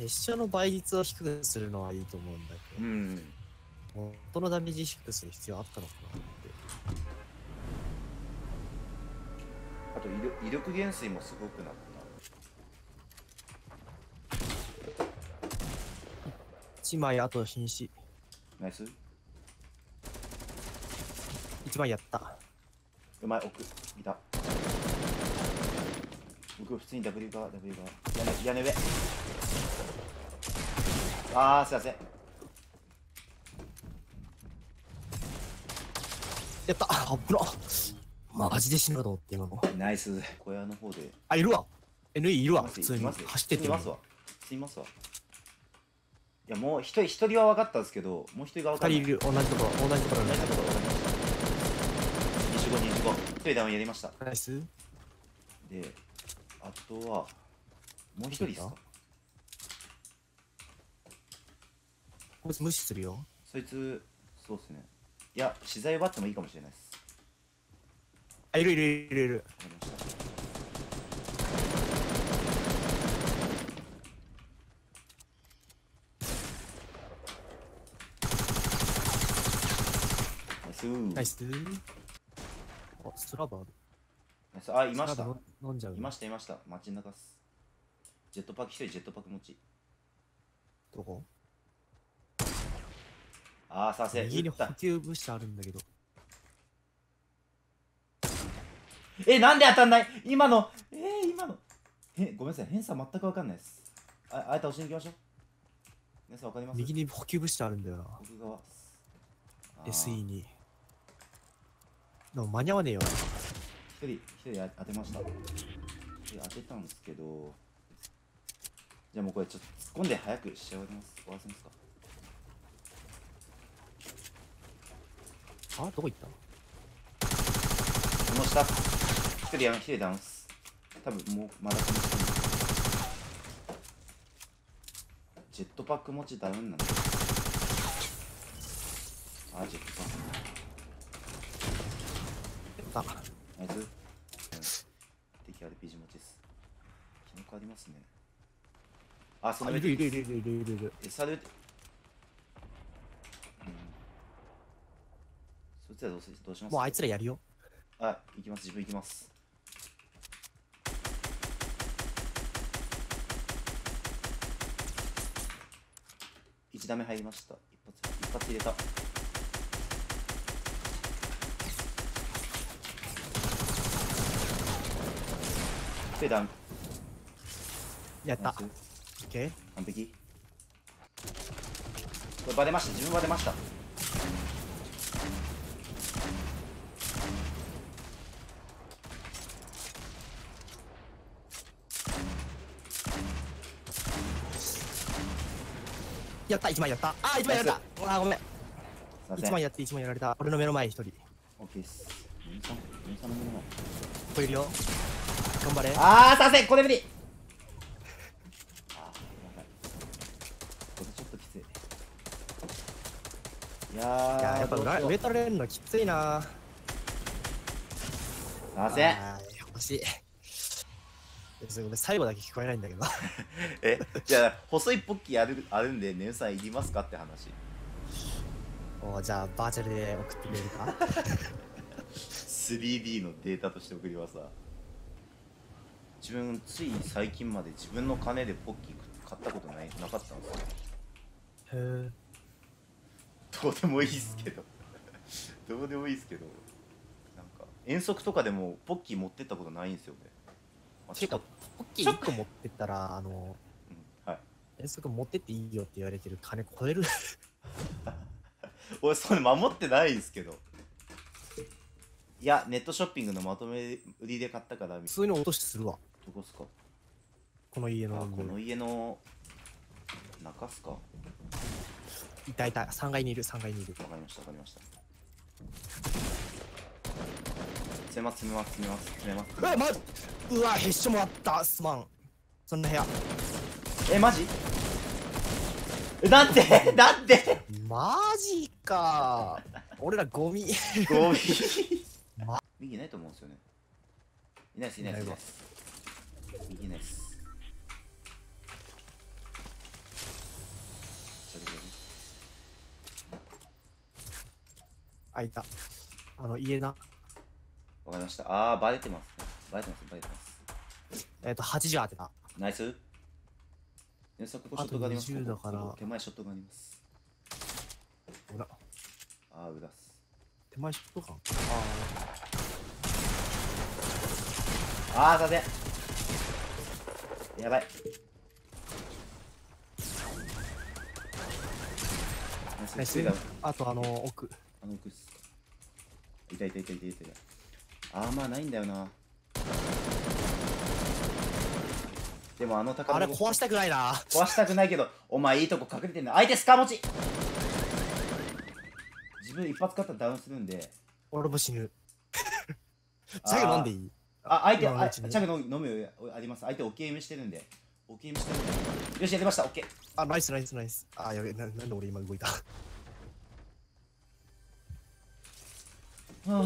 決勝の倍率を低くするのはいいと思うんだけど、うん元のダメージ低くする必要あったのかなって。あと威力減衰もすごくなっ1枚あと瀕死。たナイス1枚やった。うまい奥いた僕普通に W が W が屋根屋根上あーすいませんやったあっぶなマジで死ぬかと思って今の。ナイス小屋の方であ、いるわ !NE いるわす普通に。走ってっていますわすいますわいやもう一人一人は分かったんですけどもう一人が分かんない二人いる。同じところ、同じところ同じ。ところ25、25一人ダウンやりましたナイス。であとはもう一人ですか？こいつ無視するよ。そいつそうっすねいや資材奪ってもいいかもしれないですあ、いるいるいるいる。わかりましたナイスーナイス。あ、ストラバー。あいました。飲んじゃう。いましたいました。街中っす。ジェットパック一人ジェットパック持ち。どこ？ああさせ右に補給物資あるんだけど。えなんで当たんない？今の。えー、今の。えごめんなさい。偏差全く分かんないです。ああえて押しに行きましょう。皆さん分かります？右に補給物資あるんだよな。僕側 SE に。でも間に合わねえよ。一人一人当てました。一人当てたんですけどじゃあもうこれちょっと突っ込んで早く仕上がります。終わらせますか。あ、どこ行った？この下。一人や一人ダウンっす多分もうまだこの下にジェットパック持ちダウンなんで。あジェットパッあ、クナイス、うん、敵 RPG 持ちです。キノコありますね。あそのあいるいるいるいるいるいるいる。えサルうん。そいつらどうしどうします？もうあいつらやるよ。あ行きます。自分行きます。一打目入りました。一発一発入れたでダウンやった。オスッケー。完璧これバレました自分バレましたやった、1枚やった。あ、1枚やられた。あ、ごめん。すいません1枚やって1枚やられた。俺の目の前に1人。こオッケーです兄さん兄さんのものはこいるよ。頑張れ。あーさせこれ無理あーやばい。これちょっときつい。いやーいや、やっぱ上上取られるのきついな。させあー欲しい。それごめん最後だけ聞こえないんだけど。えじゃあ細いポッキーあるあるんでネウさんいりますか？って話。おじゃあ、バーチャルで送ってくれるか？3D のデータとして送りますわ自分つい最近まで自分の金でポッキー買ったことないなかったんですよ。へー。どうでもいいっすけど。どうでもいいっすけど。なんか遠足とかでもポッキー持ってったことないんですよね。あてか、ポッキー1個持ってったら、あの、うんはい。遠足持ってっていいよって言われてる金超える。俺それ守ってないんですけど。いやネットショッピングのまとめ売りで買ったからど普通に落としするわ。こっすか？この家の。あこの家の中っすか？わいたいた。3階にいる、3階にいる。かりましたわかりました詰めます詰めます詰めます詰めますうわ、ま、うわ、へっしょもあった。すまん。そんな部屋。えマジ？えだって だってマジか。俺らゴミ。ゴミ ま右いないと思うんですよねいないですいないですいないです右です。開いた。あの、家な。わかりました。ああ、バレてます、バレてます、バレてます。えっ、ー、と、80当てた。ナイス。皆さ、ここショットがあります。だから手前ショットがあります。裏。ああ、裏す。手前ショットかああ。ああ、だぜ。やばい。ナイス。あとあの奥。あの奥っす。かいたいたいたいたい。たあーまあないんだよな。でもあの高あれ壊したくないな。壊したくないけどお前いいとこ隠れてんだ。相手スカ持ち。自分一発勝ったらダウンするんで。俺も死ぬ。最後飲んでいい？あ相手あチャグ飲むよあります。相手オッケー読みしてるんで。オッケーしてるんで。よしやりました。オッケー。あナイスナイスナイス。あやべななんで俺今動いた？はあ。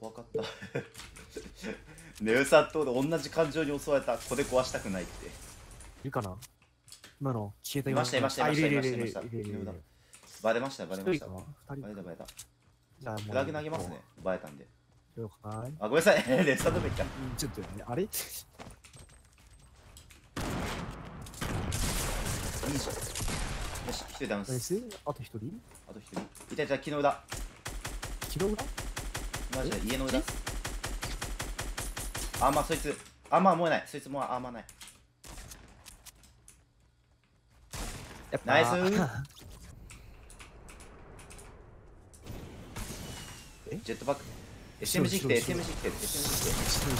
怖かった。ネウサットで同じ感情に襲われたこれ壊したくないって。いるかな？今の消えたいましたいましたあいましたいました。バレましたバレました。バレたバレたじゃあもうフラグ投げますね。バレたんで。了解。あごめんなさい。ネウサットめっちょっとねあれ？いいじゃん。よし一人ダウンナイス。スあと一人？あと一人。いたいた昨日だキロ裏？マジで家の裏。あまあそいつ。あまあもうない。そいつもうあんまない。ナイス えジェットバック。SMG 来て SMG 来て SMG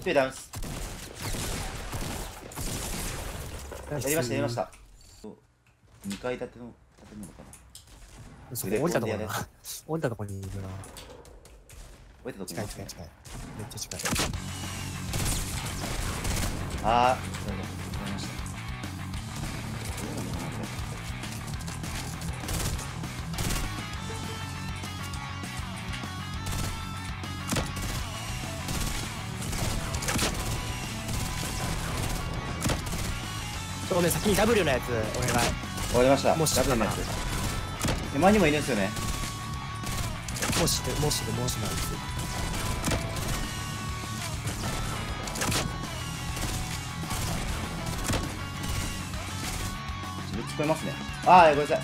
来てダウンス。やりましたやりました。2階建ての建物かな。そこ降りたとこだ腕込んでやな降りたとこにいるな。置いたとこ近い近い近い。めっちゃ近い。あーちょっとね先に W のやつお願い。終わりました。もう知ったかなダブルのやつ手前にもいるんですよね。もしでもしでもしなんで聞こえますね。ああごめんなさい。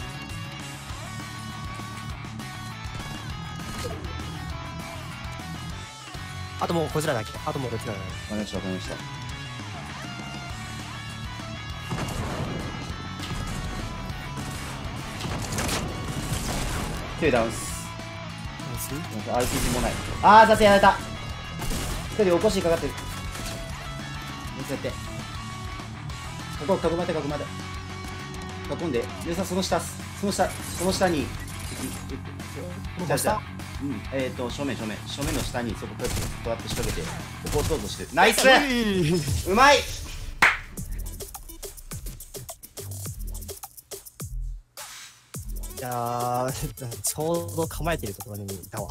あともうこちらだけ。あともうこちらだけ。わかりましたわかりました一人ダウンス。RPG もない。ああ雑やられた。一人起こしにかかってる。見せて。ここ囲まれて囲まれて囲んで。皆さんその下その下その下に。うん。えっ、ー、と正面正面。正面の下にそここうやってこうやって仕掛けて。ここを想像して。るナイスういいやー ちょうど構えてるところにいたわ。